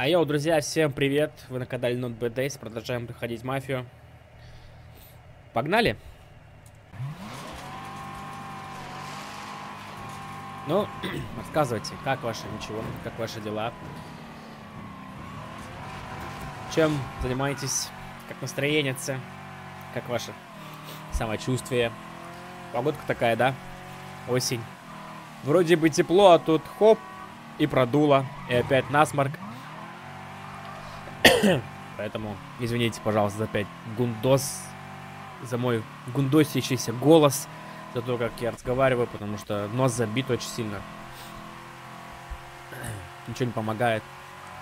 А йоу, друзья, всем привет! Вы на канале Not Bad Days, продолжаем проходить мафию. Погнали! Ну, рассказывайте, как ваше ничего, как ваши дела? Чем занимаетесь? Как настроение? Как ваше самочувствие? Погодка такая, да? Осень. Вроде бы тепло, а тут хоп, и продуло, и опять насморк. Поэтому извините, пожалуйста, за опять гундос, за мой гундосящийся голос, за то, как я разговариваю, потому что нос забит очень сильно. Ничего не помогает.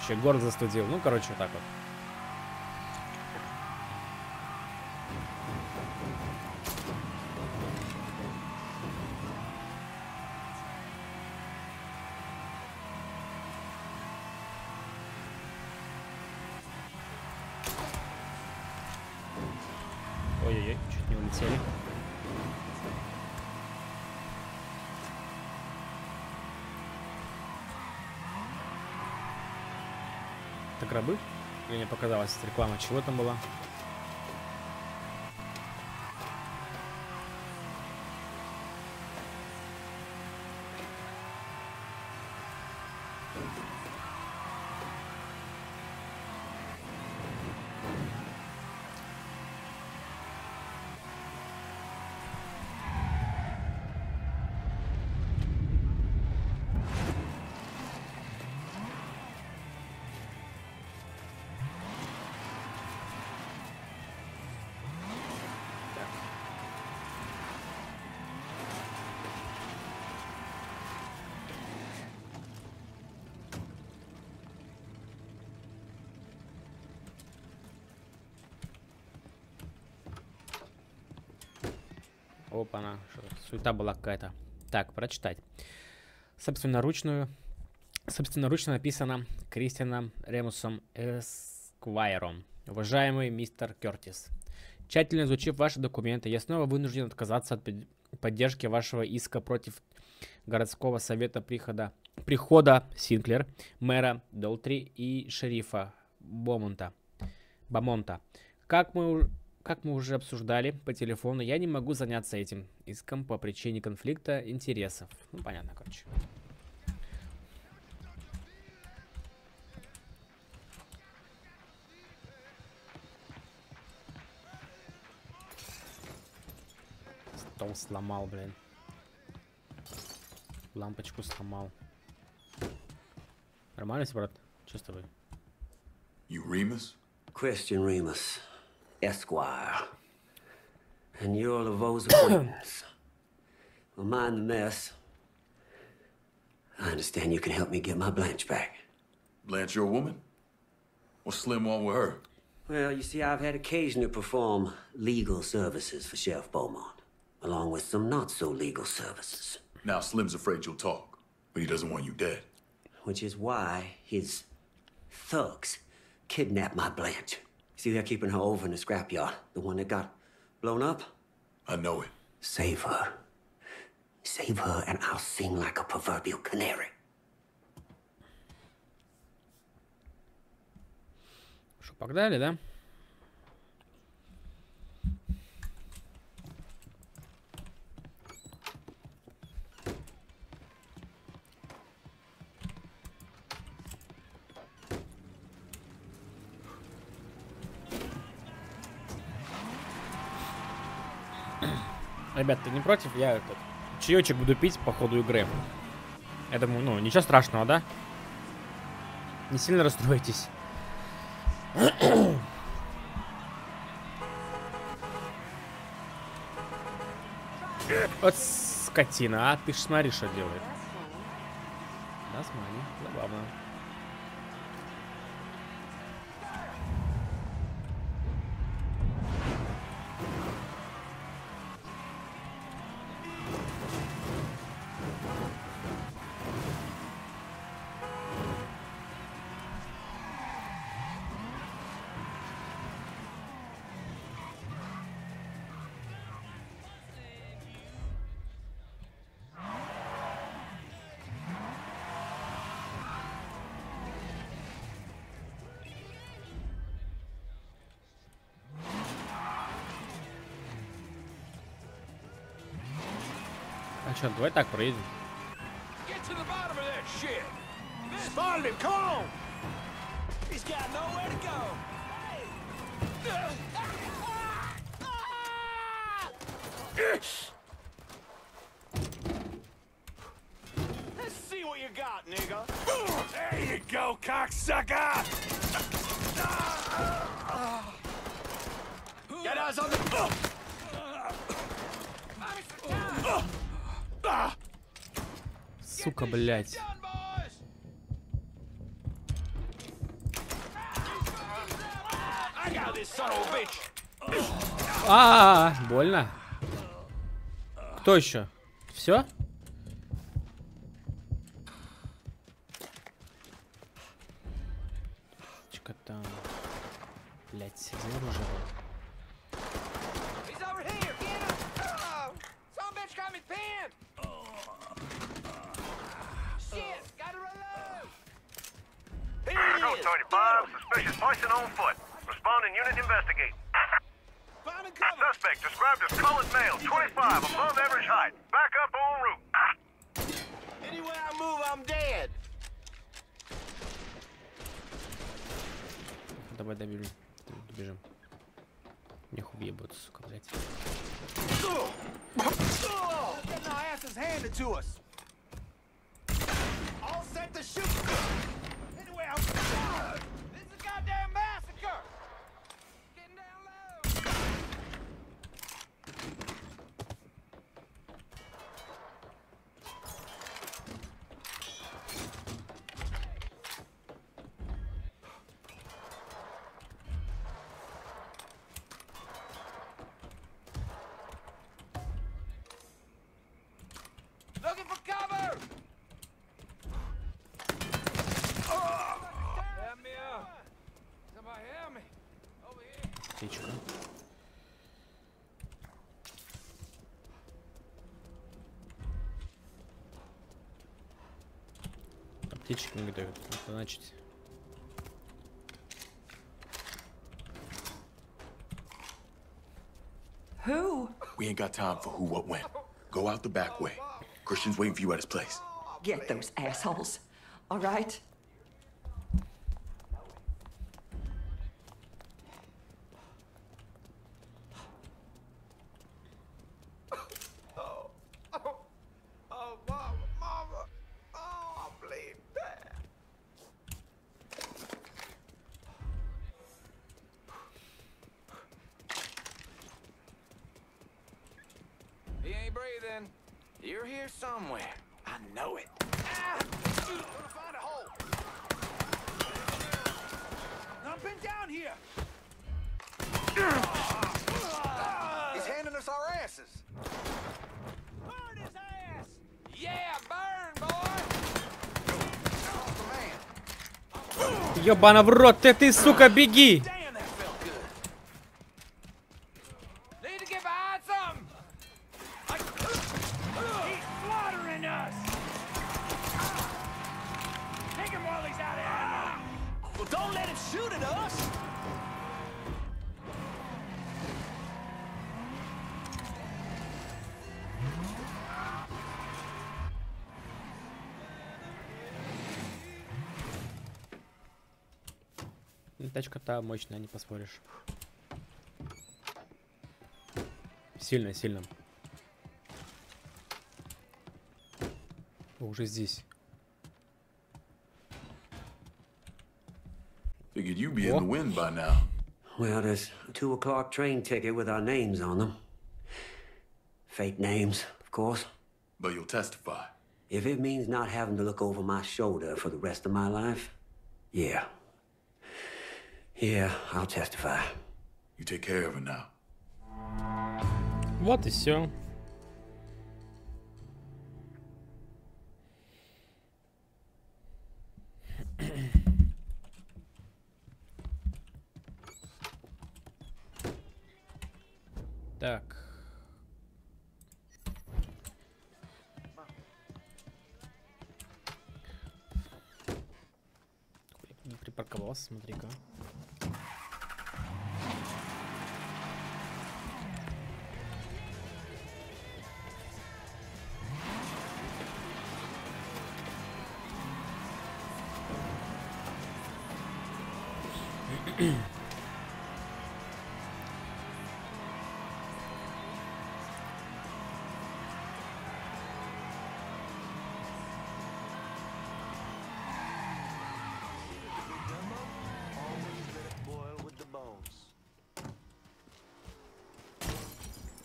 Еще город застудил. Ну, короче, вот так вот. показалась реклама, чего там была? Суета была какая-то. Так, прочитать. Собственноручную, собственноручно написано Кристианом Ремусом Эсквайром. Уважаемый мистер Кертис, тщательно изучив ваши документы, я снова вынужден отказаться от под- поддержки вашего иска против городского совета прихода, прихода Синклер, мэра Долтри и шерифа Бомонта. Бамонта. Как мы, как мы уже обсуждали по телефону, я не могу заняться этим иском по причине конфликта интересов. Ну, понятно, короче. Стол сломал, блин. Лампочку сломал. Нормально, брат? Тобой? You Remus? Christian Remus, Esquire. And you're Laveau's acquaintance. well, mind the mess. I understand you can help me get my Blanche back. Blanche your woman? What's Slim want with her? Well, you see, I've had occasion to perform legal services for Sheriff Beaumont, along with some not so legal services, Now Slim's afraid you'll talk, but he doesn't want you dead. which is why his thugs kidnapped my Blanche. See, they're keeping her over in the scrapyard, the one that got blown up. I know it. Save her. Save her, and I'll sing like a proverbial canary. Что, погнали, да? Ребят, ты не против? Я этот, чаечек буду пить по ходу игры. Я думаю, ну, ничего страшного, да? Не сильно расстроитесь. Вот скотина, а ты ж смотри, что делает. Да, смотри, забавно. There you go, cocksucker! Get us on the... a bitch! А, -а, -а больно. Кто еще? Все? here! Птичка. А птичек не дают. Это значит... Who? We ain't got time for who, what, when. Go out the back way. Christian's waiting for you at his place. Get those assholes. All right? Ёбана в рот, ты, ты, сука, беги! Ну, Тачка-то мощная, не поспоришь. Сильно, сильно. Уже здесь. Figured you'd be in the wind by now. Well, there's a two o'clock train ticket with our names on them. Fake names, of course. But you'll testify. If it means not having to look over my shoulder for the rest of my life, yeah. Yeah, I'll testify. You take care of her now. Вот и все. Так. Не припарковался, смотри-ка.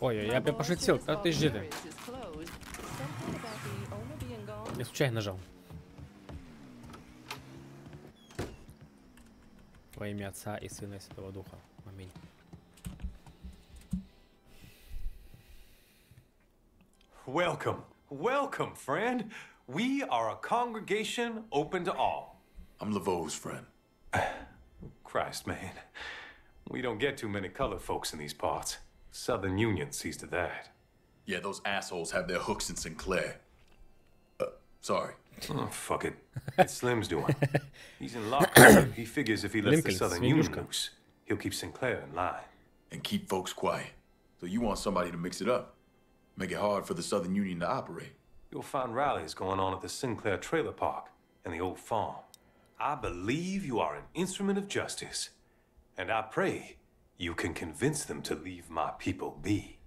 Ой, я бы пошутил, да ты жиды. Я случайно нажал. Во имя Отца и Сына и Святого Духа. Аминь. Welcome, welcome, friend. We are a congregation open to all. I'm Laveau's friend. Christ, man. We don't get too many colored folks in these parts. Southern Union sees to that. Yeah, those assholes have their hooks in Sinclair. Uh, sorry. Oh, fuck it. It's Slim's doing. He's in lock. he figures if he lets the Southern Union loose, he'll keep Sinclair in line. And keep folks quiet. So you want somebody to mix it up. Make it hard for the Southern Union to operate. You'll find rallies going on at the Sinclair Trailer Park and the old farm. I believe you are an instrument of justice. And I pray you can convince them to leave my people be.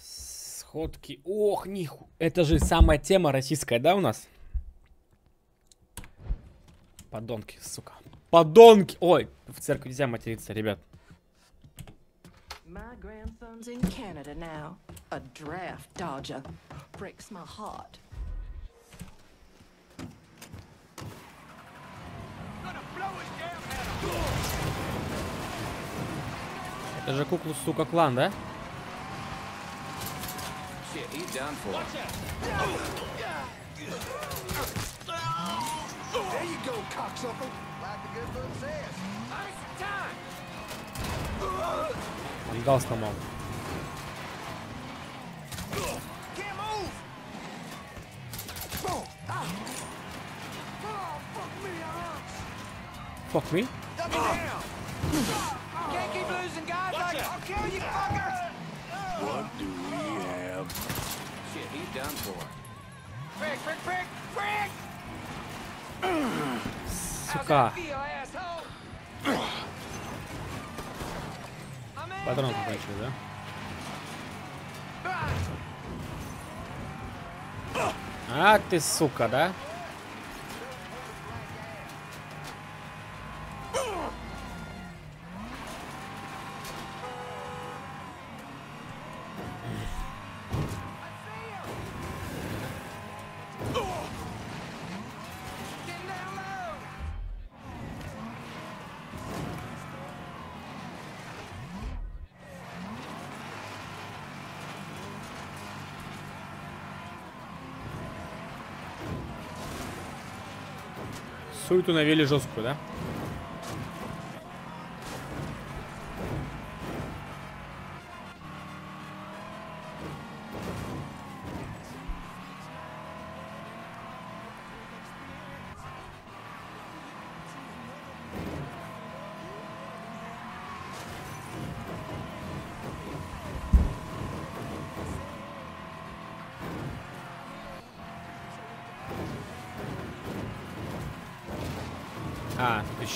Сходки. Ох, ниху. Это же самая тема российская, да, у нас? Подонки, сука. Подонки! Ой, в церкви нельзя материться, ребят. My grandson's in Canada now. A draft dodger. Breaks my heart. Gonna blow his damn head off. Это же куклу, сука, клан, да? Shit, he's Fuck me. What do we have? Shit, he's done for. Brick, brick, brick, brick! Suka. Padrão tá ah, que vai fazer. Ah, te suca, dá? Né? Суету навели жесткую, да?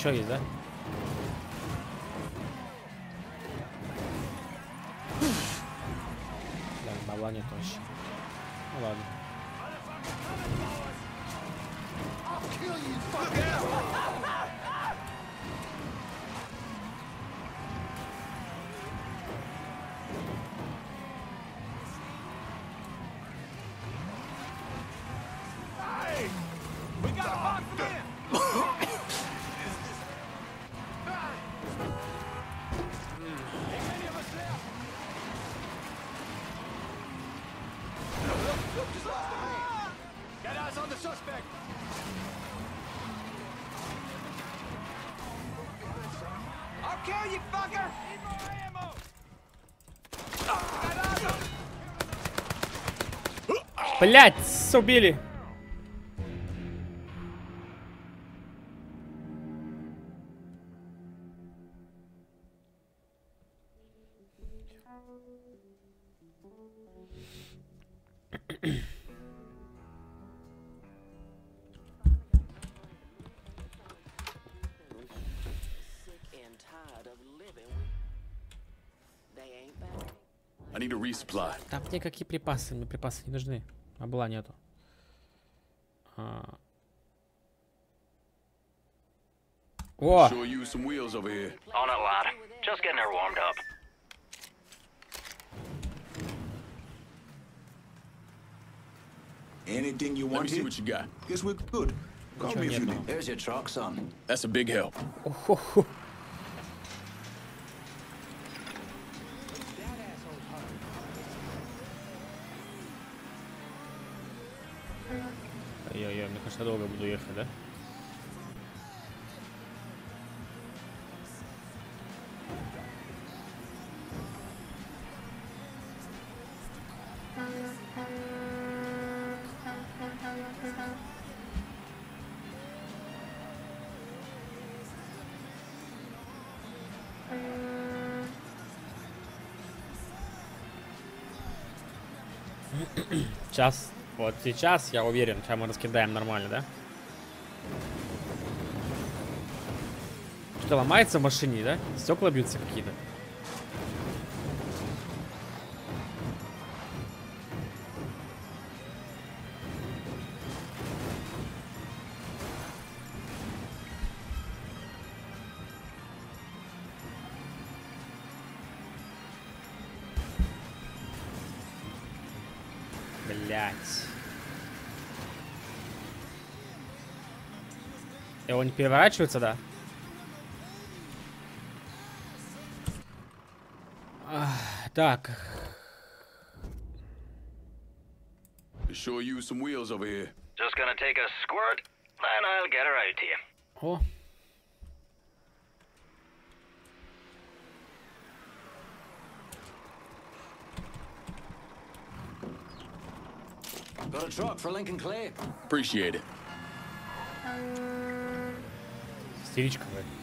Еще есть, да? A resupply. Да мне какие припасы? Мне припасы не нужны. Бабла нету. А. О! Sure use some wheels over here. On it, lad. Just getting her warmed up. Anything you want. Let me see what you got. Guess we're good. Call me if you need. Here's your truck, son. That's a big help. Sa długo buduję chwilę. Czas вот сейчас, я уверен, сейчас мы раскидаем нормально, да? Что, ломается в машине, да? Стекла бьются какие-то. Блять. И он не переворачивается, да? Ах, Так. Sure use some wheels over here. Just gonna take a squirt, and I'll get her out to you. О, Got truck for Lincoln Clay. Appreciate it. истеричка, блядь.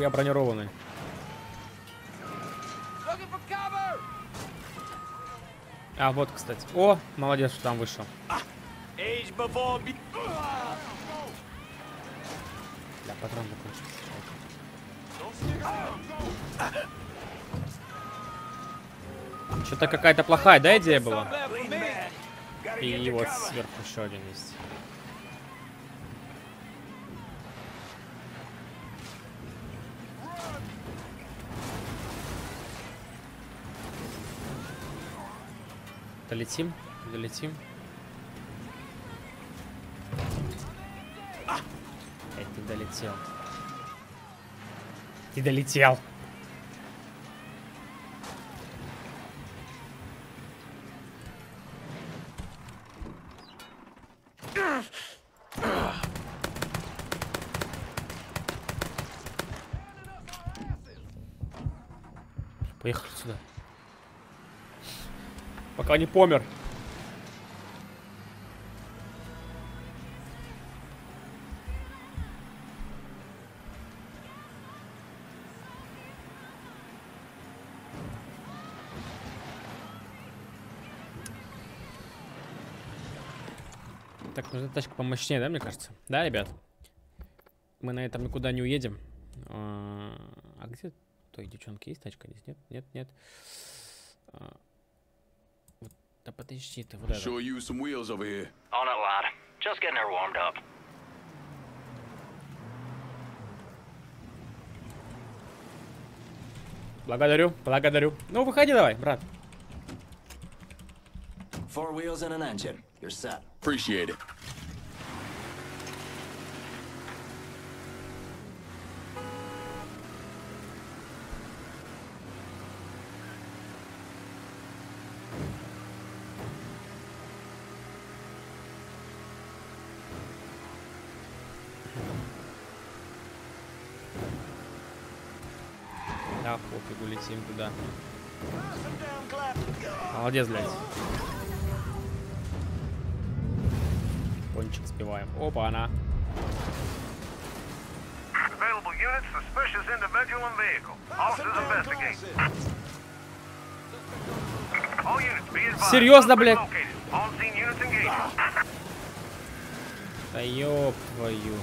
Да мне похуй, я бронированный. А, вот, кстати. О, молодец, что там вышел. Бля, патрон закончился. Что-то какая-то плохая, да, идея была? И вот сверху еще один есть. Долетим? Долетим? Эй, ты долетел. Ты долетел. Поехали сюда. Пока не помер. Так, нужна тачка помощнее, да, мне кажется? Да, ребят? Мы на этом никуда не уедем. А а где той девчонки есть тачка здесь? Нет, нет, нет. А, да подожди ты, вот. Sure use some wheels over here. On it, lad. Just getting her warmed up. Благодарю, благодарю. Ну, выходи давай, брат. Four wheels and an engine. You're set. Appreciate it. им туда. Молодец, блядь. Пончик сбиваем. Опа, она. Серьезно, блядь? Да ёб твою.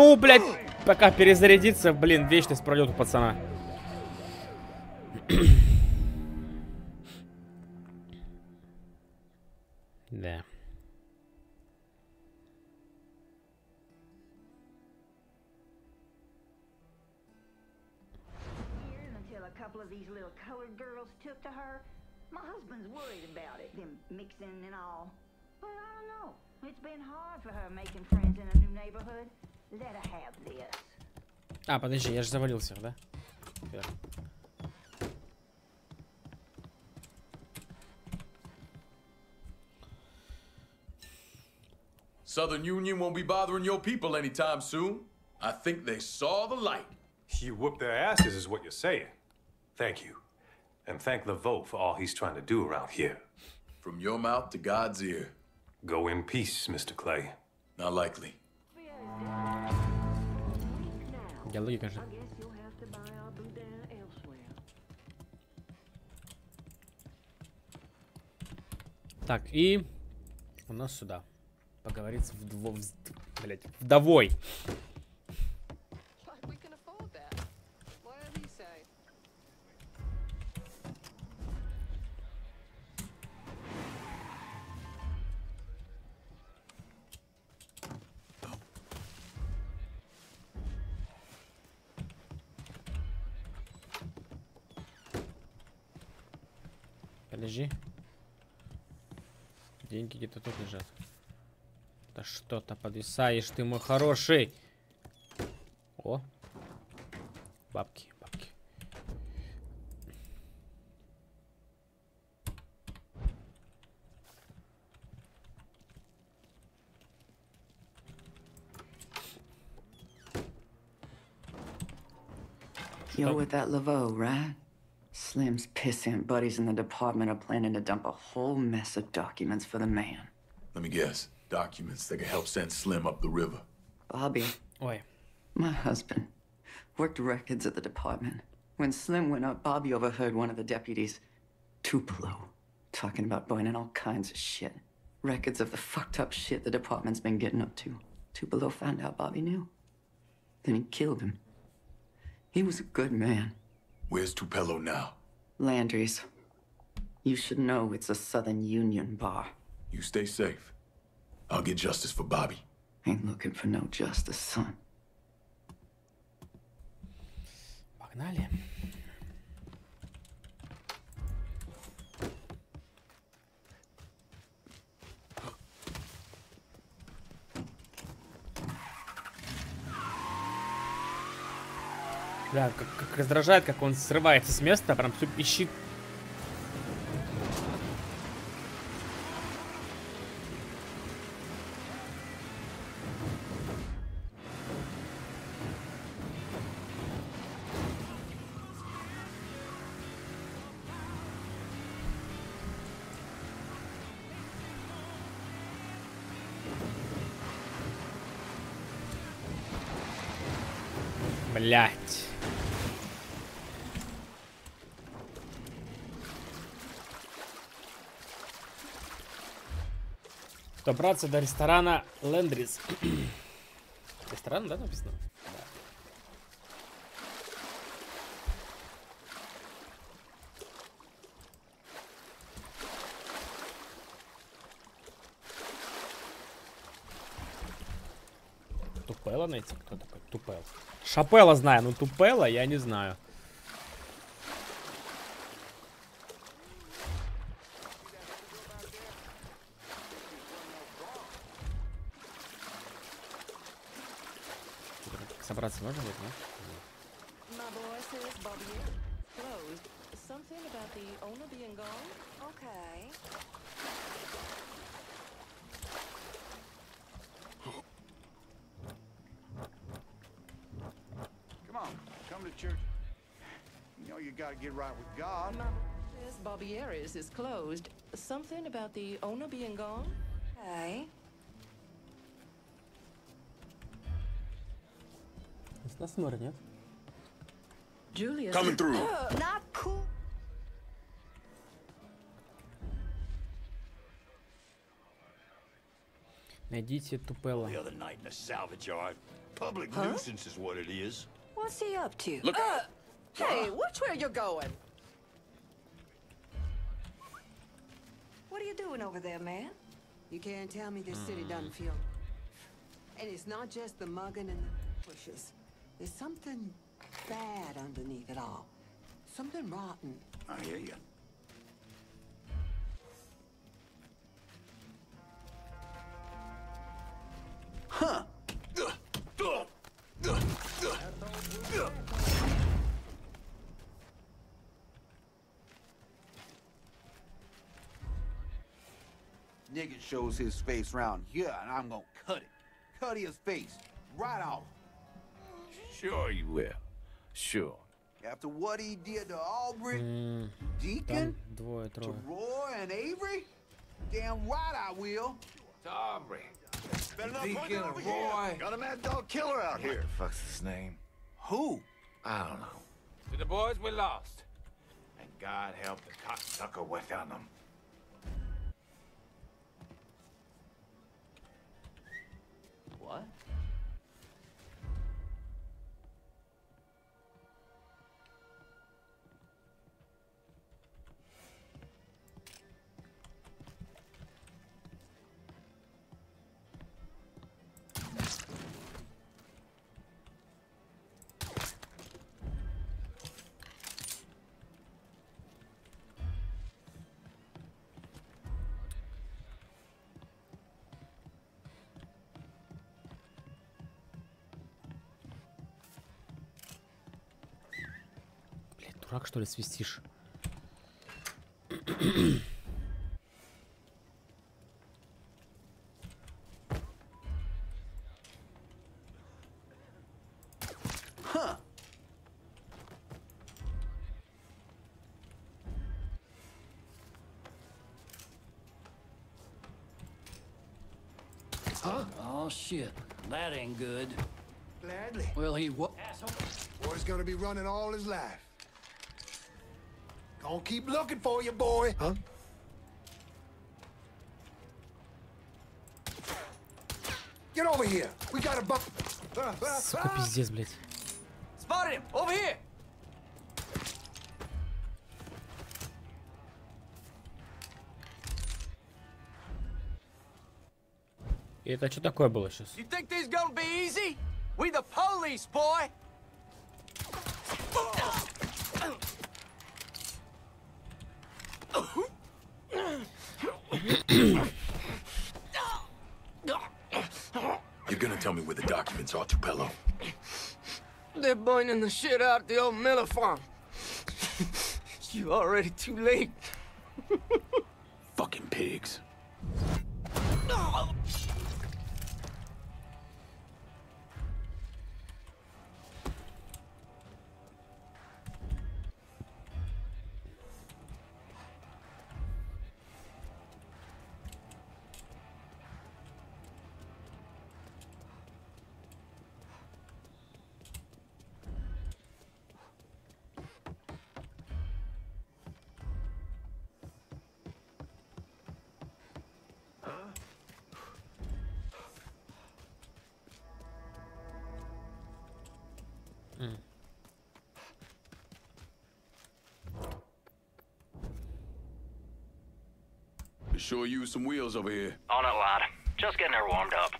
Ну, блядь, пока перезарядится, блин, вечность пройдет у пацана. Да. My husband's worried about it, them mixing and all. But I don't know. It's been hard for her making friends in a new neighborhood. Let her have this. А, подожди, я же завалил всех, да? Верно. Southern Union won't be bothering your people anytime soon. I think they saw the light. You whoop their asses, is what you're saying. Thank you. And thank Laveau for all he's trying to do around here. From your mouth to God's ear. Go in peace, Mr. Clay. Not likely. Диалоги, конечно. Так, и у нас сюда. Поговорить с. Блять, вдовой. Деньги где-то тут лежат. Да что-то подвисаешь ты, мой хороший. О. Бабки, бабки. You're with that Laveau, right? Slim's pissant buddies in the department are planning to dump a whole mess of documents for the man. Let me guess. Documents that could help send Slim up the river. Bobby, Ой. my husband, worked records at the department. When Slim went up, Bobby overheard one of the deputies, Tupelo, talking about burning all kinds of shit. Records of the fucked up shit the department's been getting up to. Tupelo found out Bobby knew. Then he killed him. He was a good man. Where's Tupelo now? Landry's. You should know it's a Southern Union bar. You stay safe. I'll get justice for Bobby. Ain't looking for no justice, son. Погнали. Да, как, как раздражает, как он срывается с места, прям все пищит. Добраться до ресторана Лендрис. Ресторан, да, написано? Да. Тупела найти? Кто такой? Тупел. Шапела знаю, но Тупела я не знаю. Church. You know you gotta get right with God. My says Barbieres is closed. Something about the owner being gone? Okay. Нас смотрит, нет? Julius. Coming through. Not cool. Найдите Тупела. The other night in a salvage yard. Public Huh? nuisance is what it is. What's he up to? Look out. Hey, watch where you're going. What are you doing over there, man? You can't tell me this city doesn't feel. And it's not just the mugging and the bushes. There's something bad underneath it all. Something rotten. I hear you. Huh. Nigga shows his face round here, and I'm gonna cut it. Cut his face. Right off. Sure you will. Sure. After what he did to Aubrey, М, Deacon, Там двое, to трое. Roy, and Avery, damn right I will. Aubrey. Better not point Deacon it over and Roy. here. Got a mad dog killer out here. fuck's his name? Who? I don't know. To the boys we lost. And God help the cocksucker within them. What? дурак что ли свистишь? Huh. Huh? Oh, shit. That ain't good. Gladly. Well, he what? Boy's gonna be running all his life. Gonna keep looking for you, boy. Huh? Get over here. We got a bump. Сука, пиздец, блядь. Him! Over here! И это что такое было сейчас? You think this gonna be easy? We the police, boy! Documents are, They're burning the shit out of the old Miller farm. you already too late. use some wheels over here. On it, lad. Just getting her warmed up.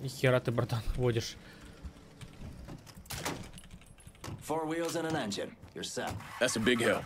Нихера ты, братан, водишь. Four wheels and an engine. You're set. That's a big help.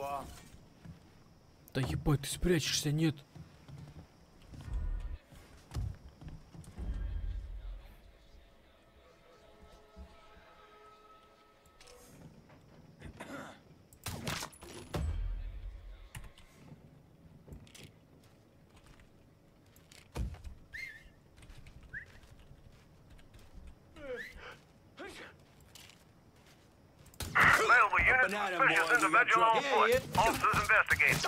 Are. Да ебать, ты спрячешься, нет. Banana Suspicious individual on foot. Yeah, yeah. Officers investigating.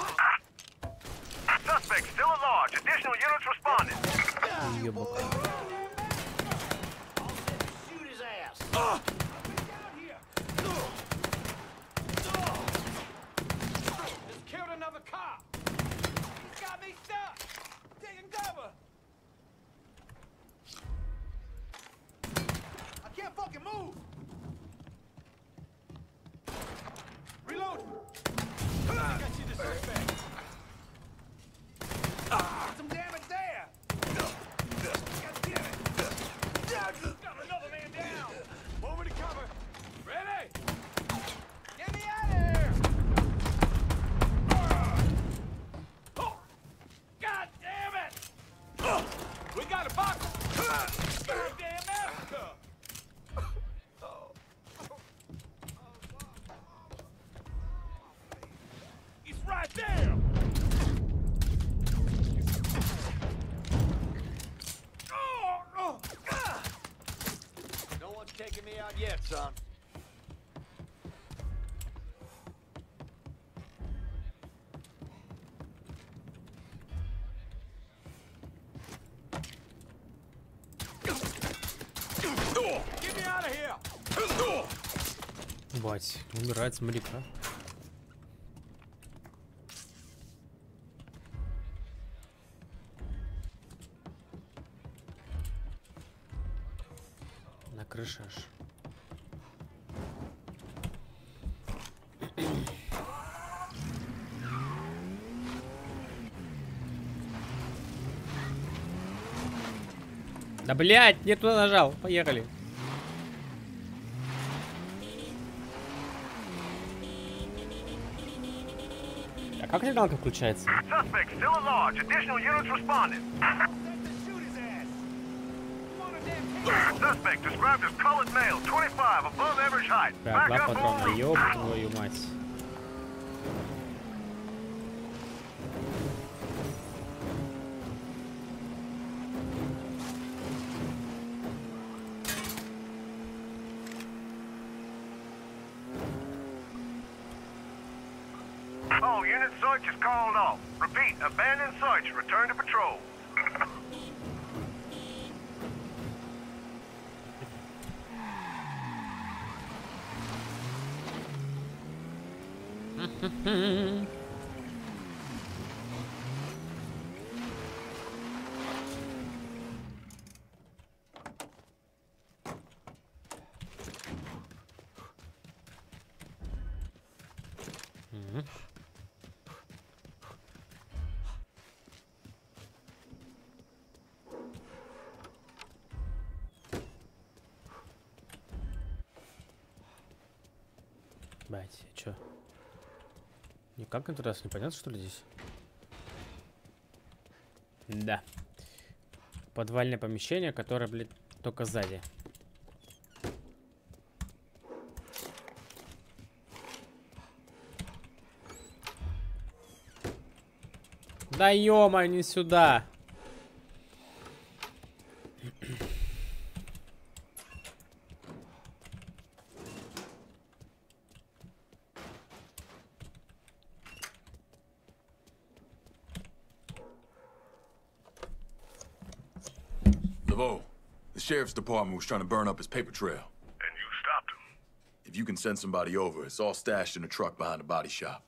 Suspect still at large. Additional units responding. You boy. Boy. Shoot his ass. Uh. Бать, умирает смотри-ка. На крыше аж. Да блять, не туда нажал. Поехали. А как сигналка включается? Suspect still at large. Additional units responding. Suspect described as colored male, 25, above average height. Так, Back два up патрона. on route. Ёб твою мать. Beat, abandon sites, return to patrol. Hmm. Этот раз непонятно, что ли, здесь? Да. Подвальное помещение, которое, блядь, только сзади. Да ё не сюда. Department was trying to burn up his paper trail. And you stopped him. If you can send somebody over, it's all stashed in a truck behind the body shop.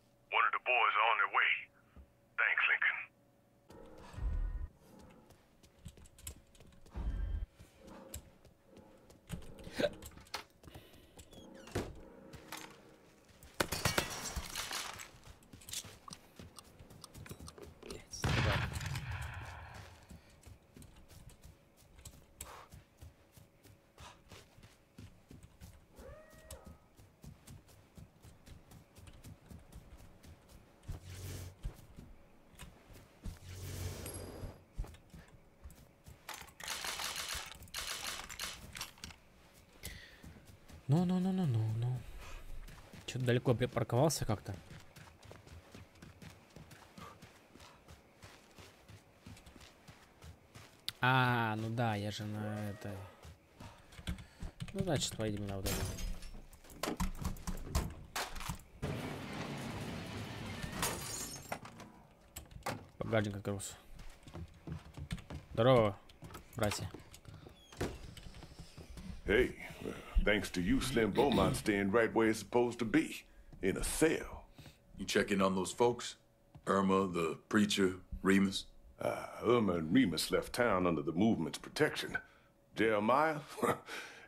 Ну-ну-ну-ну-ну-ну. Что-то далеко припарковался как-то. А, ну да, я же на это... Ну, значит, поедем на вот это. Багажник груз. Здорово, братья. Well, thanks to you, Slim Beaumont staying right where it's supposed to be, in a cell. You checking on those folks? Irma, the preacher, Remus? Uh, Irma and Remus left town under the movement's protection. Jeremiah,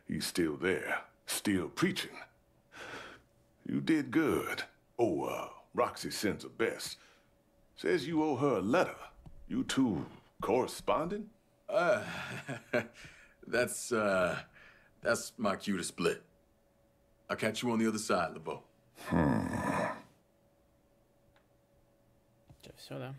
he's still there, still preaching. You did good. Oh, uh, Roxy sends her best. Says you owe her a letter. You two corresponding? Uh, that's, uh, that's my cue to split. I'll catch you on the other side, LeBeau. Все, да.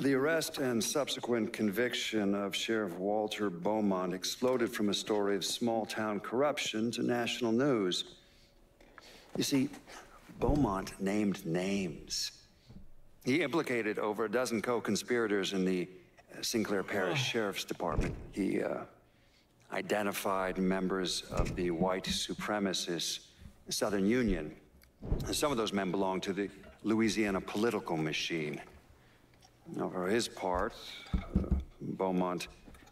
The arrest and subsequent conviction of Sheriff Walter Beaumont exploded from a story of small town corruption to national news. You see, Beaumont named names. He implicated over a dozen co conspirators in the uh, Sinclair Parish Sheriff's Department. He uh, identified members of the white supremacist Southern Union. And some of those men belonged to the Louisiana political machine. Now, for his part, uh, Beaumont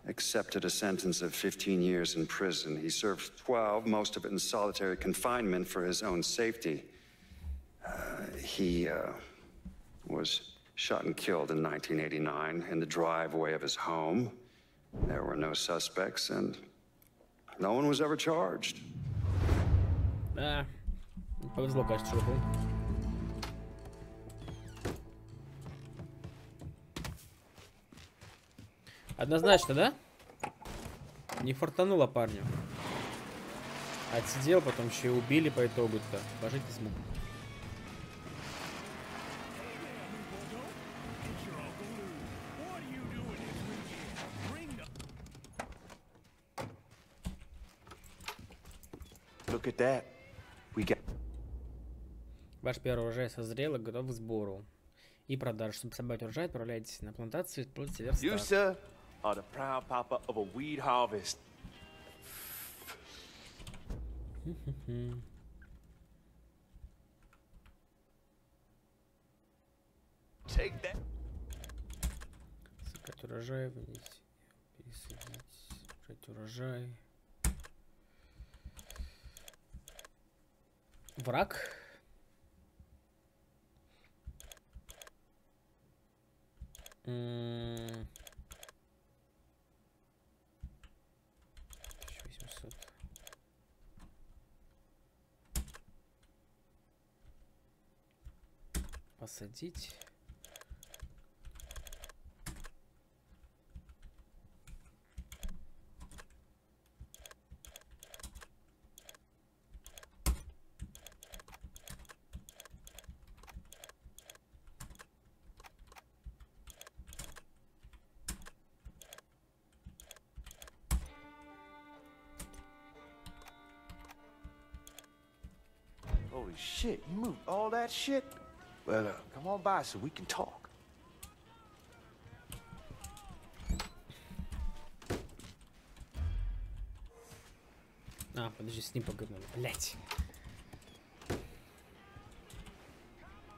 accepted a sentence of 15 years in prison. He served 12, most of it in solitary confinement for his own safety. Uh, he uh, was shot and killed in 1989 in the driveway of his home. There were no suspects, and no one was ever charged. Да. Однозначно, да? Не фартануло парню. Отсидел, потом еще и убили по итогу-то. Пожить не. Look at that. We got. Ваш первый урожай созрел и готов к сбору. И продажу. Чтобы собрать урожай, отправляйтесь на плантацию и используйте You, верстак. sir, are the proud papa of a weed harvest. Take that. Собрать урожай, вынести, пересадить, собрать урожай. Враг. М, 1800. Посадить. shit, you moved all that shit? Well, uh, come on by so we can talk. А, подожди, с ним поговорим. Блять.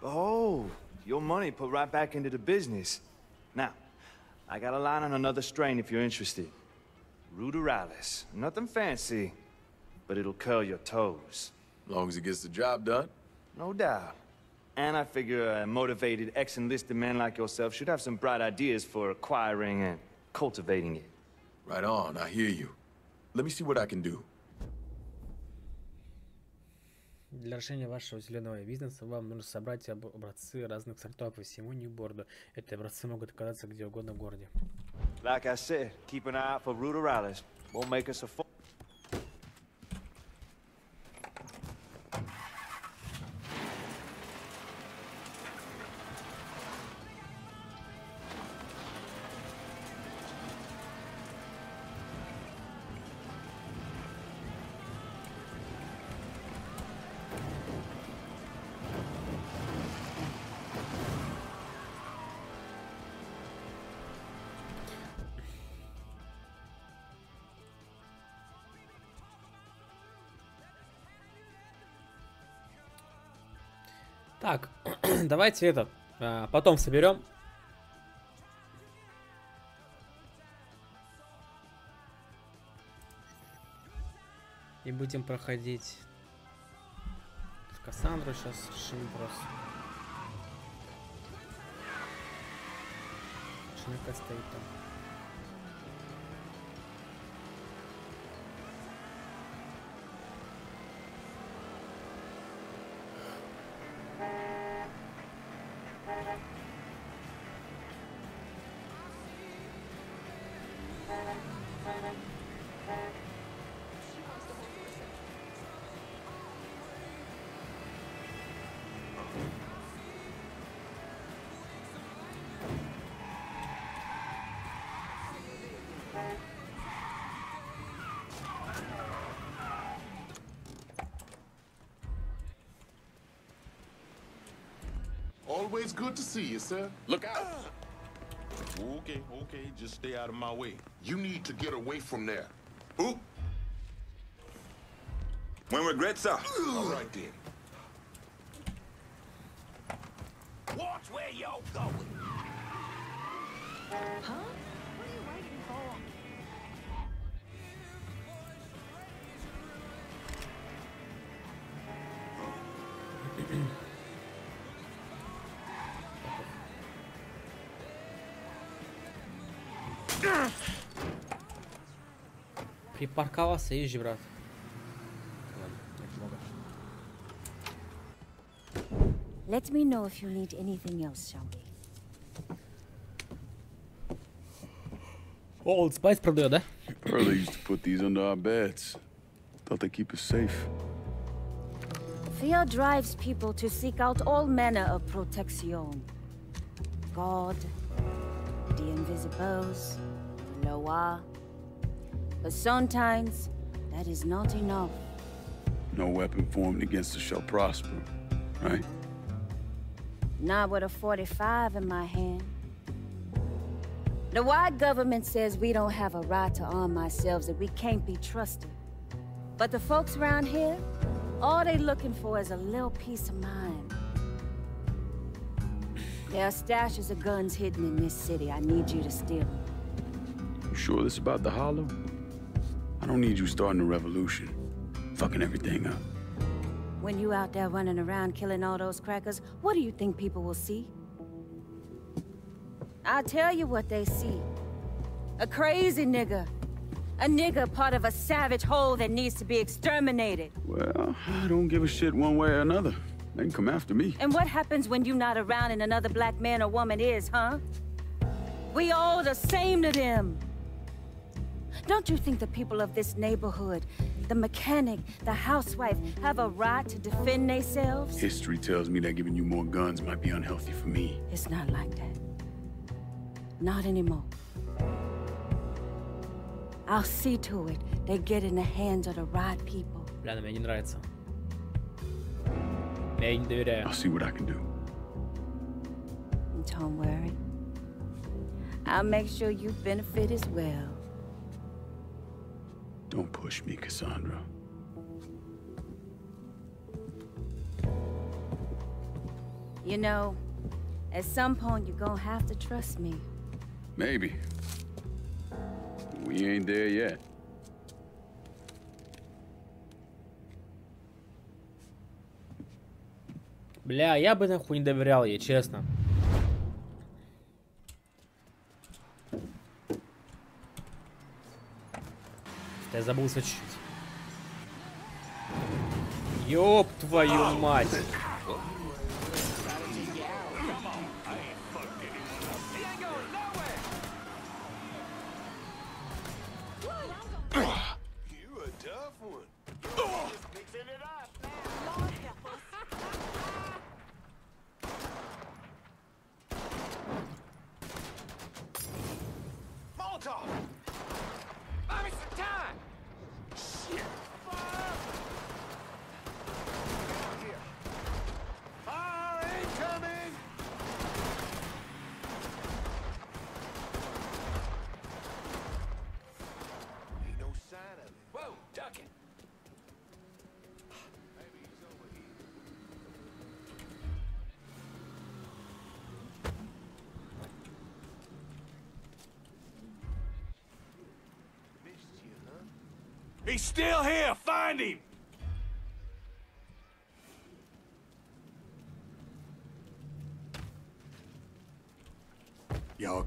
Oh, your money put right back into the business. Now, I got a line on another strain if you're interested. Ruderalis. Nothing fancy, but it'll curl your toes. Long as it gets the job done. No doubt. And I figure a motivated ex-enlisted man like yourself should have some bright ideas for acquiring and cultivating it. Right on, I hear you. Let me see what I can do. Для решения вашего зеленого бизнеса вам нужно собрать образцы разных сортов по всему Нью-Бордо. Эти образцы могут оказаться где угодно в городе. Like I said, keep an eye out for ruderalis. Won't make us a давайте этот а, потом соберем. И будем проходить с Кассандрой сейчас решим вопрос. Шинка стоит там. Always good to see you, sir. Look out. Okay, okay, just stay out of my way. You need to get away from there. Who? When regret, sir. All right then. Watch where you're going. Huh? Припарковался, езжи, брат. Ладно, нет, много. Let me know if you need anything else, shall we? Old Spice продает, да? Pearlie used to put these under our beds. Thought they keep us safe. Fear drives people to seek out all manner of protection. God, the Invisibles, the Loa. but sometimes, that is not enough. No weapon formed against us shall prosper, right? Not with a 45 in my hand. The white government says we don't have a right to arm ourselves, that we can't be trusted. But the folks around here, all they looking for is a little peace of mind. There are stashes of guns hidden in this city. I need you to steal them. You sure this is about the Hollow? I don't need you starting a revolution. Fucking everything up. When you out there running around killing all those crackers, what do you think people will see? I'll tell you what they see. A crazy nigga. A nigga part of a savage whole that needs to be exterminated. Well, I don't give a shit one way or another. They can come after me. And what happens when you're not around and another black man or woman is, huh? We all the same to them. Don't you think the people of this neighborhood, the mechanic, the housewife, have a right to defend themselves? History tells me that giving you more guns might be unhealthy for me. It's not like that. Not anymore. I'll see to it they get in the hands of the right people. Бля, мне не нравится. Я ей не доверяю. I'll see what I can do. Don't worry. I'll make sure you benefit as well. Don't push me, Cassandra. You know, at some point you're gonna have to trust me. Maybe. We ain't there yet. Бля, я бы нахуй не доверял ей, честно. Я забылся чуть-чуть. Ёб твою мать.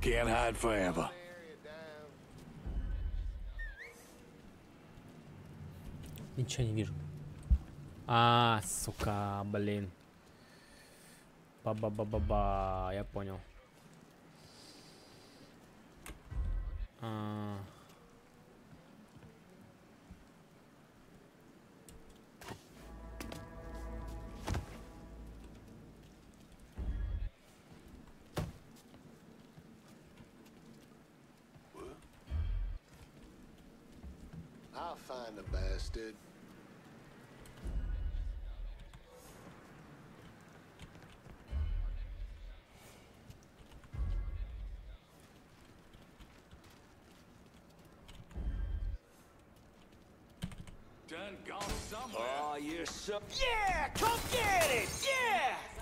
Can't hide forever. Ничего не вижу. А, сука, блин. Ба-ба-ба-ба-ба, я понял.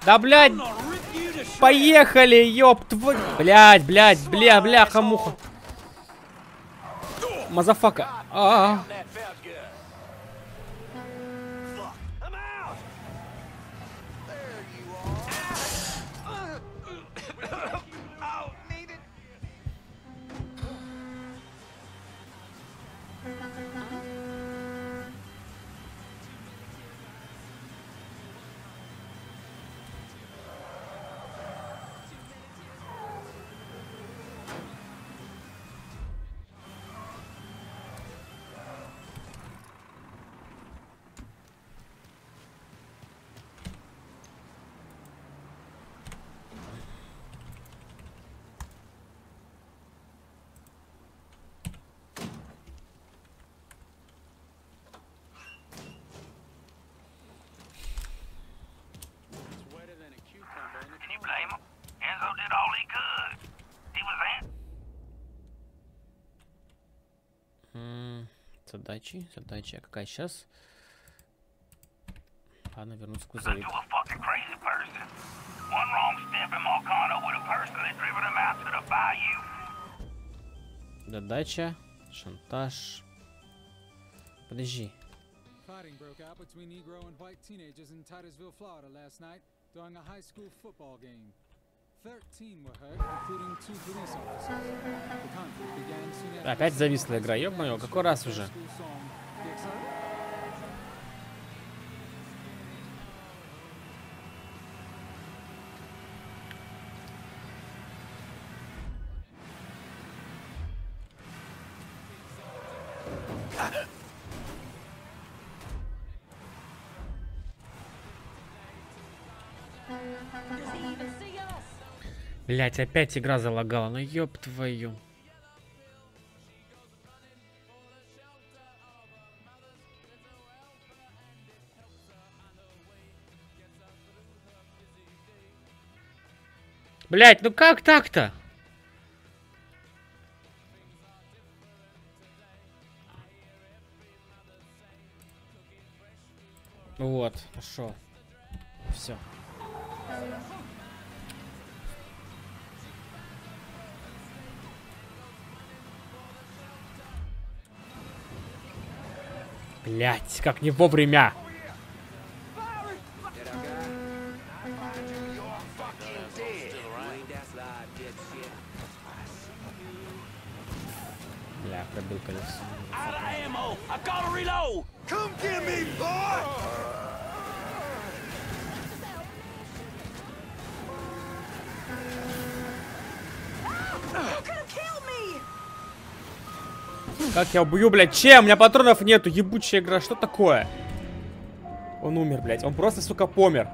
Да, блядь! Поехали, ёб твой... Блядь, блядь, бля, бляха, муха. Мазафака. А, That felt задачи. Задача какая сейчас? Ладно, вернуться к кузовику. Задача, шантаж. Подожди. Fighting broke out between Negro and white teenagers in Titusville, Florida last night during a high school football game. Опять зависла игра, ё-моё, какой раз уже? Блять, опять игра залагала. Ну ёб твою. Блять, ну как так-то? Вот, пошел. Все. Блять, как не вовремя. Бля, пробил колесо. Как я убью, блядь? Чем? У меня патронов нету, ебучая игра. Что такое? Он умер, блядь. Он просто, сука, помер.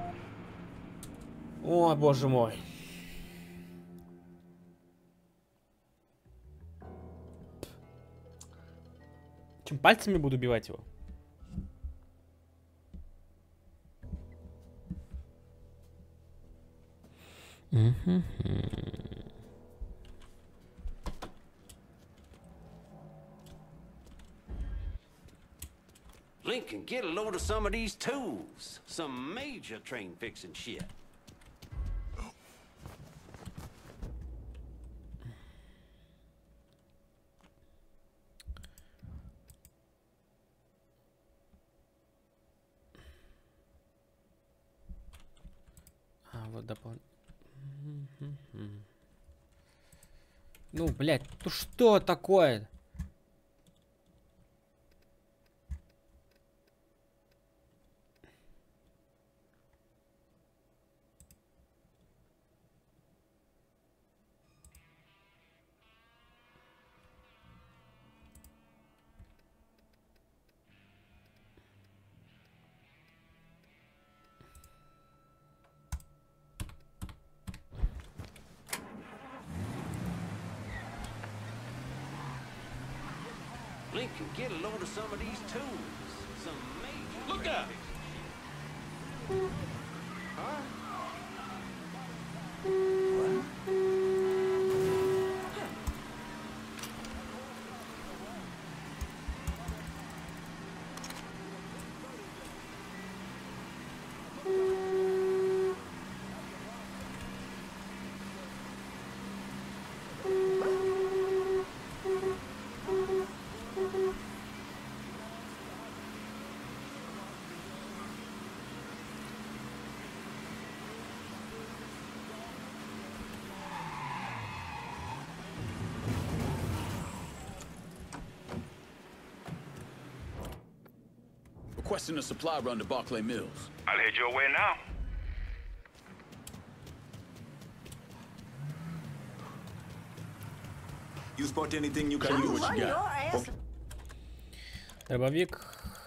О, боже мой. Чем пальцами буду убивать его? Мгм. Lincoln, get a load of some of these tools. Some major train fixing shit. А, вот допол... Ну, блядь, ну что такое? Requesting a supply run to Barclay Mills. I'll head your way now. You spot anything you can do what you got. Дробовик,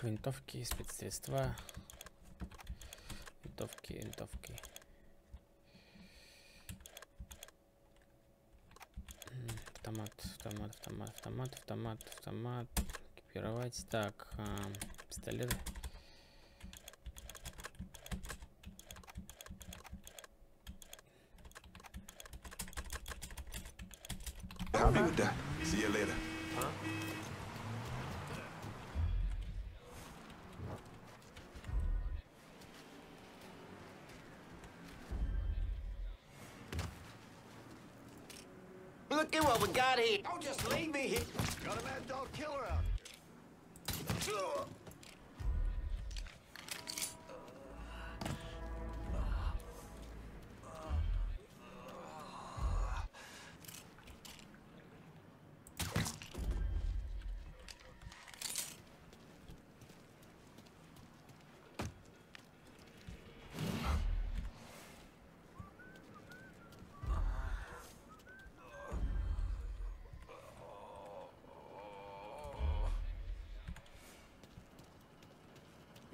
винтовки, спецсредства. Винтовки, винтовки. Автомат, автомат, автомат, автомат, автомат, автомат. Экипировать. Так, а, пистолет. With that. See you later. Look at what we got here. Don't just leave me here. Got a mad dog killer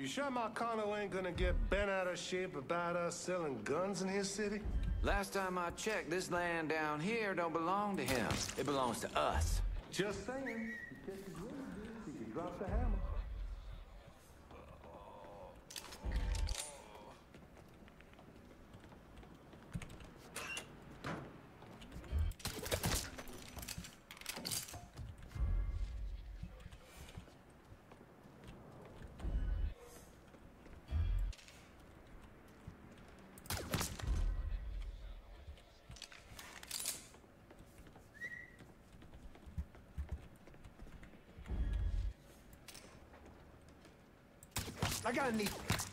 sure Marcano ain't gonna get bent out of shape about us selling guns in his city? Last time I checked, this land down here don't belong to him. It belongs to us. Just saying. I got a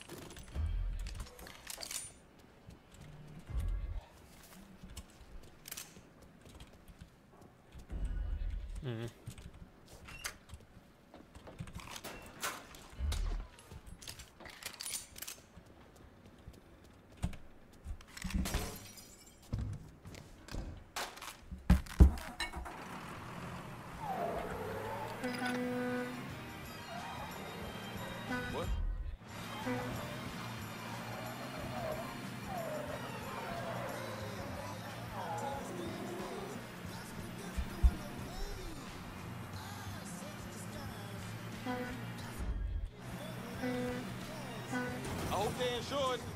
hope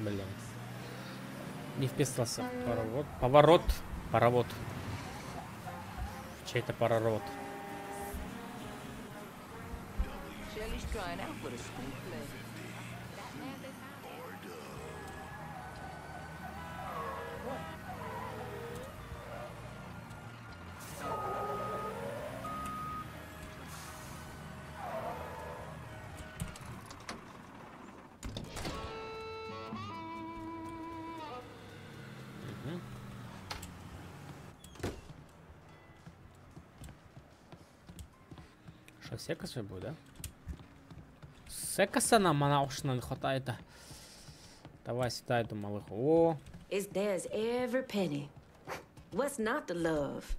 Блин. Не вписался. Поворот. Поворот. Паровод. Чей-то паровод. Shelly's trying out for the секаса будет, да? Секаса нам она уж не хватает. Давай сюда эту малыху. О, It's theirs every penny. What's not to love?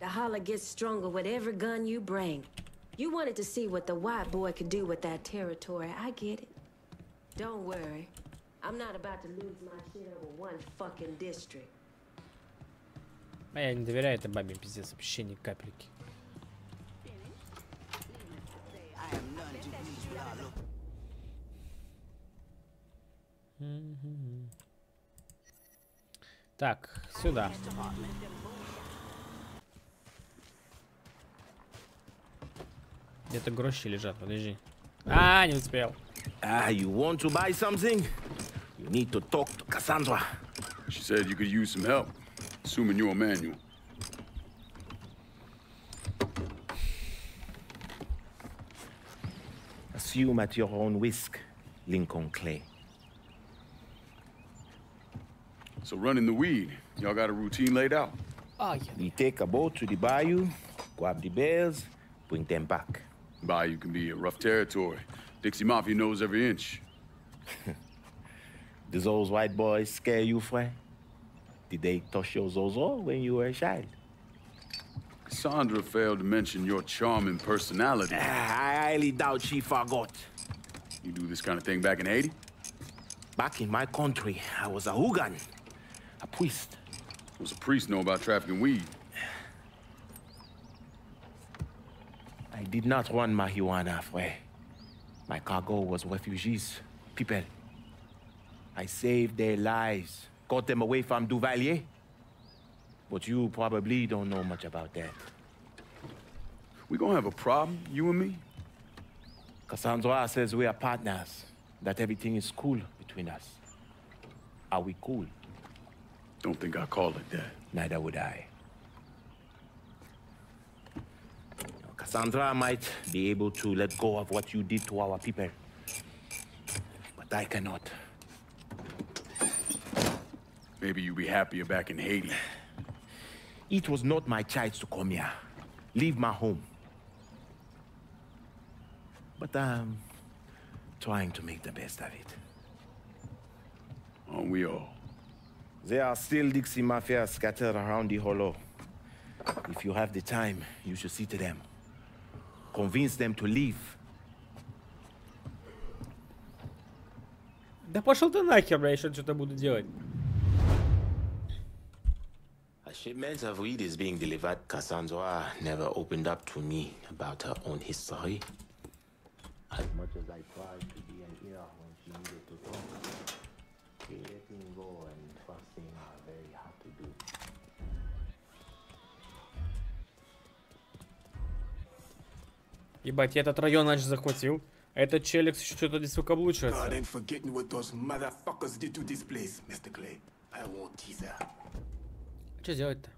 The holler gets stronger with every gun you bring. You wanted to see what the white boy could do with that territory. I get it. Don't worry. I'm not about to lose my shit over one fucking district. а я не доверяю этой бабе, пиздец, вообще ни капельки. Так, сюда. Где-то гроши лежат, подожди. А, не успел. Ah, you want to buy something? You need to talk to Cassandra. She said you could use some help, assuming you're Emmanuel. Assume at your own risk, Lincoln Clay. So running the weed, y'all got a routine laid out? Oh, yeah. We take a boat to the bayou, grab the bears, bring them back. Bayou can be a rough territory. Dixie Mafia knows every inch. Do those white boys scare you, Fred? Did they touch your zozo when you were a child? Cassandra failed to mention your charming personality. Ah, I highly doubt she forgot. You do this kind of thing back in Haiti? Back in my country, I was a Houngan, a priest. What's a priest know about trafficking weed? I did not run marijuana, Fred. My cargo was refugees, people. I saved their lives, got them away from Duvalier. But you probably don't know much about that. We gonna have a problem, you and me? Cassandra says we are partners, that everything is cool between us. Are we cool? Don't think I call it that. Neither would I. Cassandra might be able to let go of what you did to our people. But I cannot. Maybe you'd be happier back in Haiti. It was not my choice to come here. Leave my home. But I'm trying to make the best of it. Aren't we all? There are still Dixie Mafia scattered around the hollow. If you have the time, you should see to them. Convince them to leave. Да пошел ты нахер, бля, я еще что-то буду делать. Shipments of weed is being delivered. Cassandra never opened up to me about her own history. As much as I tried to be an ear when she needed to talk, letting go and Ебать, я этот район аж захватил. Этот челик еще что-то здесь выкаблучивается. ain't forgetting what those motherfuckers did to this place, Mr. Clay. I won't tease her. Что делать-то?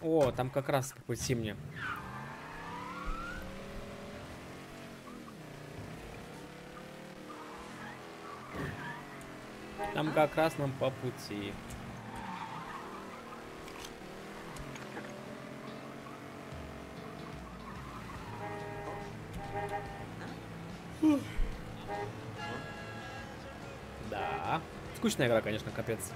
О, там как раз по пути мне. Там как раз нам по пути. Да. Скучная игра, конечно, капец.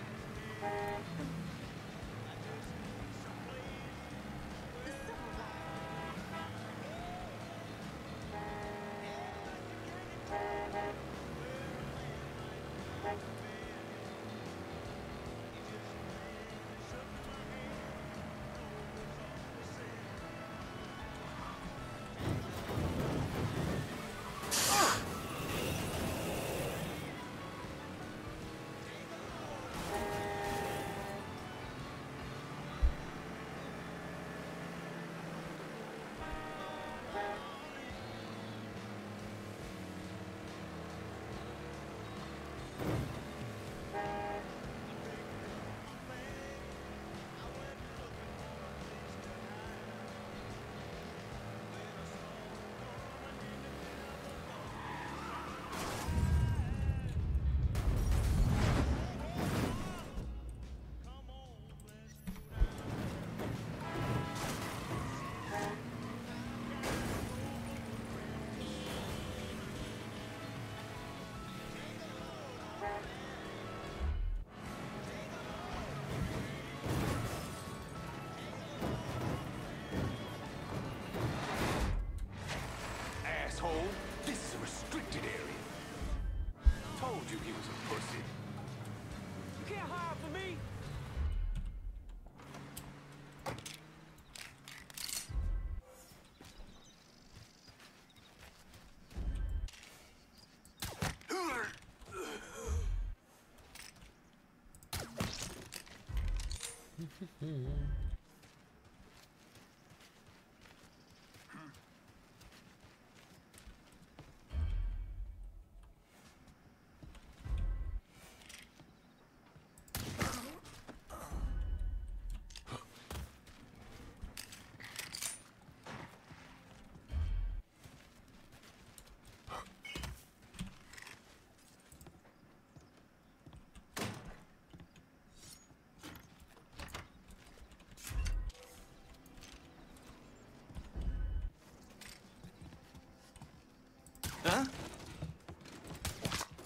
Huh?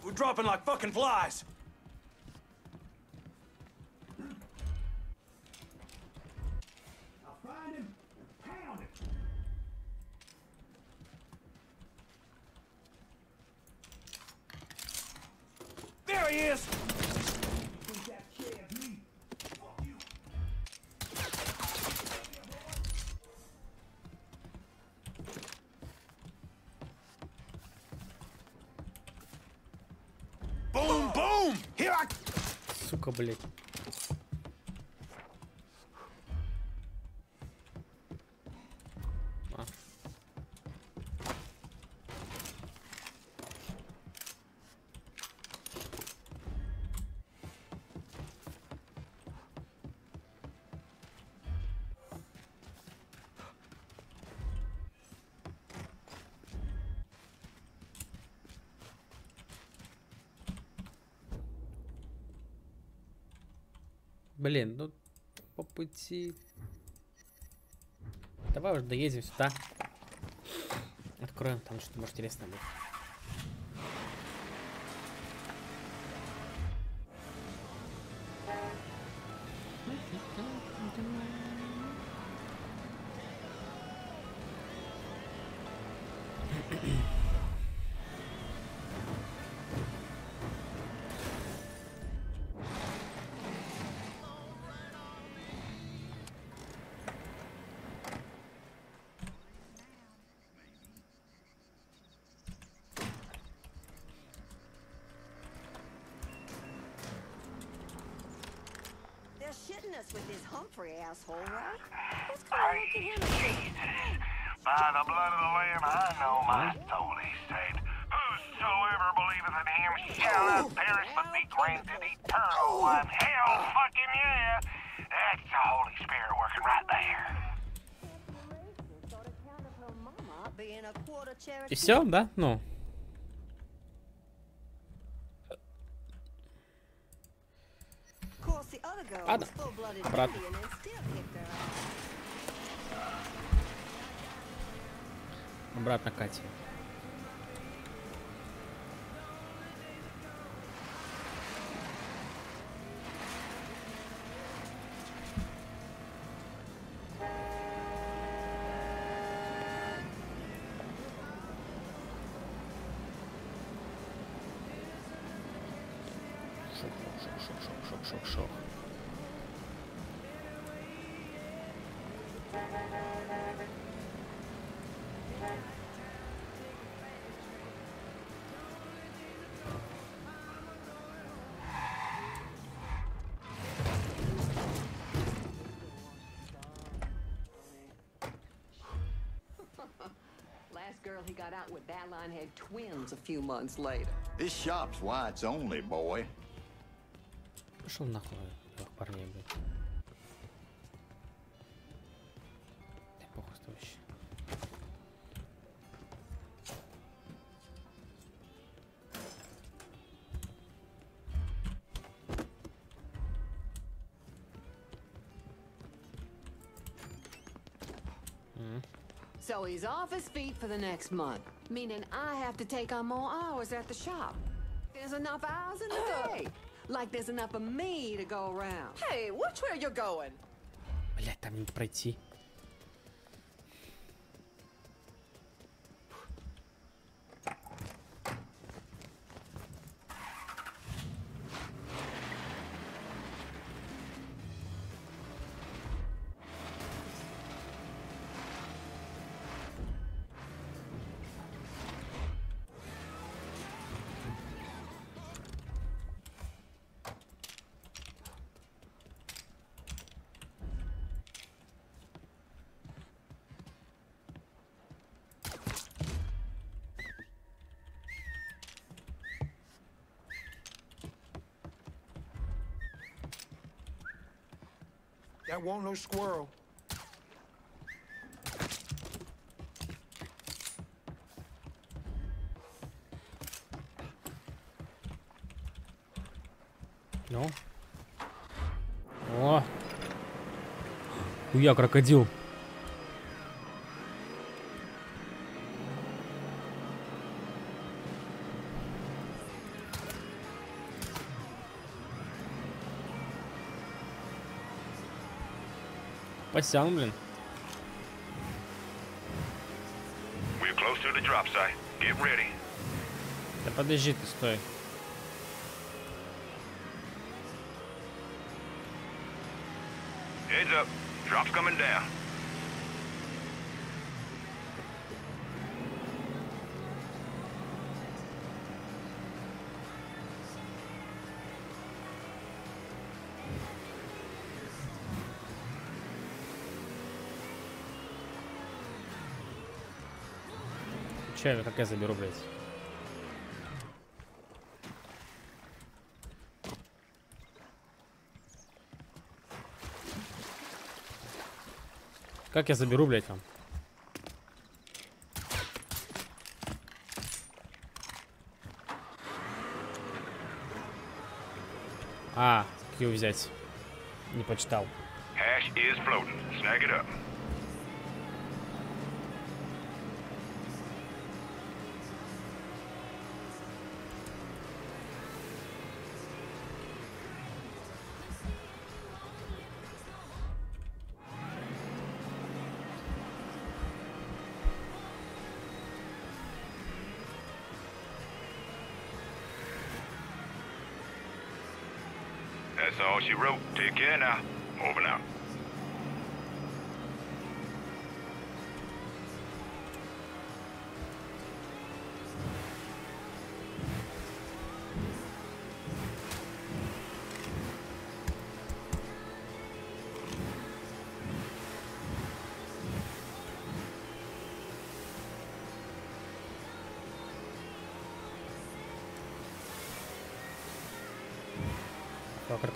We're dropping like fucking flies. Блядь. Блин, ну по пути. Давай уже доедем сюда. Откроем, там что-то может интересное будет. asshole, right? Let's go look at him again. By the blood of the Lamb, I know my soul is saved. Whosoever believeth in him shall not perish but be granted eternal life. Hell fucking yeah! That's the Holy Spirit working right there. Being a quarter И charity. все, да? Ну. 嗯 Last girl he got out with that line had twins a few months later. This shop's whites only, boy. Пошел нахуй, этих парней, блядь. he's off his feet for the next month, meaning I have to take on more hours at the shop. There's enough hours in the day. Like there's enough of me to go around. Hey, watch where you're going. Блядь, там не пройти. Won't no squirrel. Ну. О! Хуя, крокодил. Посян, блин. We're close to the drop site. Get ready. Да подожди ты, стой. Heads up. Drop's coming down. Че, как я заберу, блядь? Как я заберу, блядь, там? А, Q взять. Не почитал. Hash is floating. Snag it up.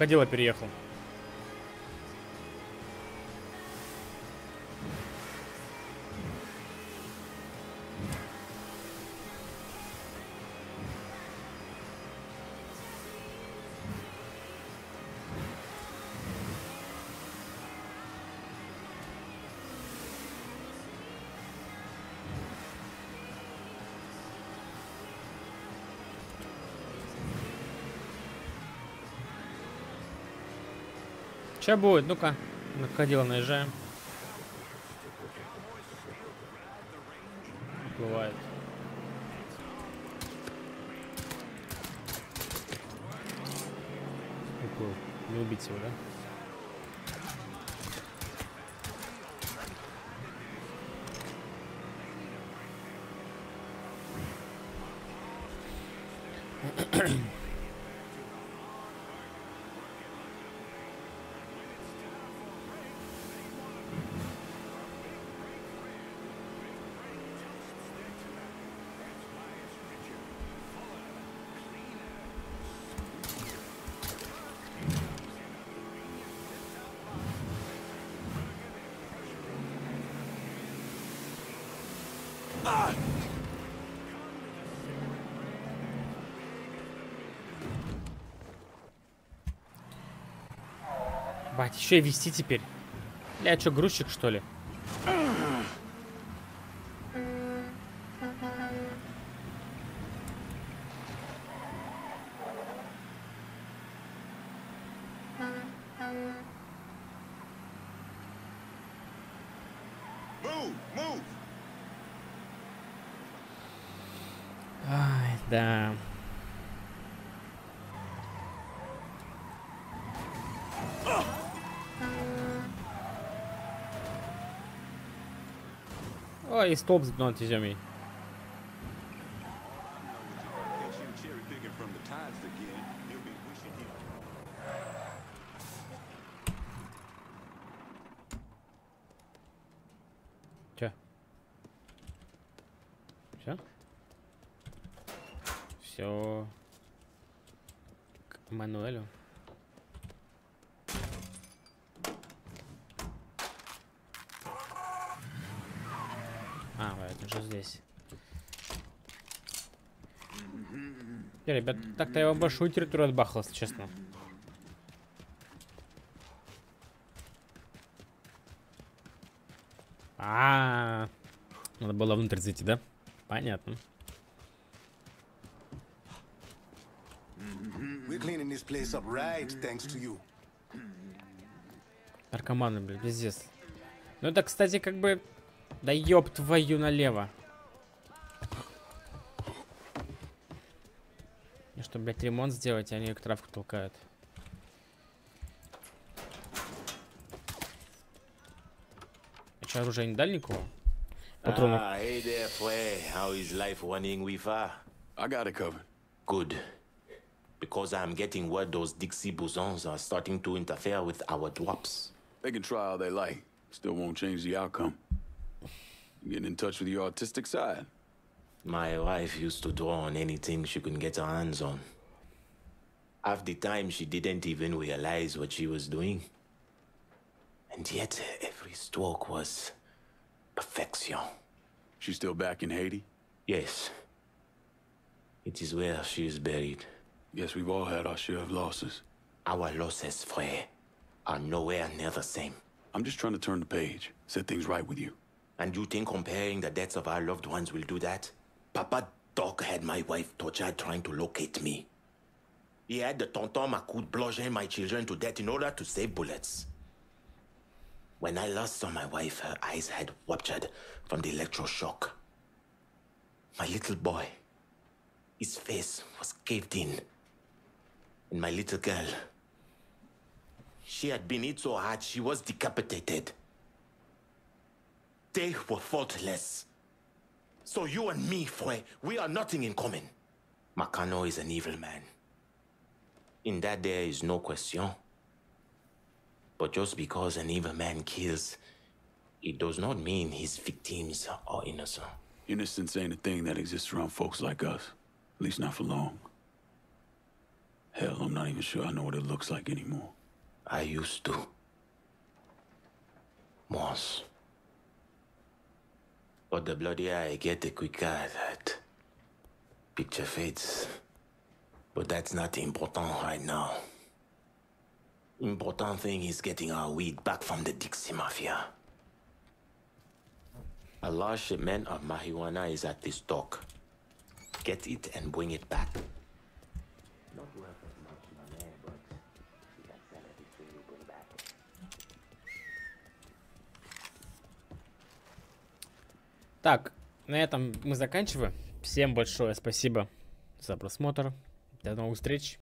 Крокодила переехал. Че будет? Ну-ка, на крокодила наезжаем. Бывает. Уплыл. Не убить его, да? Бать, еще и вести теперь. Бля, что, грузчик, что ли? Dawaj stop z gnaty ziemi. Ребят, так-то я вам большую территорию отбахал, если честно. А, -а, а Надо было внутрь зайти, да? Понятно. Наркоманы, блин, пиздец. Ну это, кстати, как бы... Да ёб твою налево. И что, блядь, ремонт сделать, а они их травку толкают. А что, оружия не дали никого? Патронов. Ah, hey there, Fue. How is life running with her? I got it covered. Good. Because I'm getting word those Dixie bosons are starting to interfere with our drops. They can try all they like. Still won't change the outcome. Getting in touch with your artistic side. My wife used to draw on anything she could get her hands on. Half the time, she didn't even realize what she was doing. And yet, every stroke was perfection. She's still back in Haiti? Yes. It is where she is buried. Guess we've all had our share of losses. Our losses, Frey, are nowhere near the same. I'm just trying to turn the page, set things right with you. And you think comparing the deaths of our loved ones will do that? Papa Doc had my wife tortured trying to locate me. He had the Tonton Macoute bludgeon my children to death in order to save bullets. When I last saw my wife, her eyes had ruptured from the electroshock. My little boy, his face was caved in. And my little girl, she had been hit so hard she was decapitated. They were faultless. So you and me, Fue, we are nothing in common. Marcano is an evil man. In that there is no question. But just because an evil man kills, it does not mean his victims are innocent. Innocence ain't a thing that exists around folks like us. At least not for long. Hell, I'm not even sure I know what it looks like anymore. I used to. Once. But the bloodier I get, the quicker that picture fades. But that's not important right now. Important thing is getting our weed back from the Dixie Mafia. A large shipment of marijuana is at this dock. Get it and bring it back. Так, на этом мы заканчиваем. Всем большое спасибо за просмотр. До новых встреч.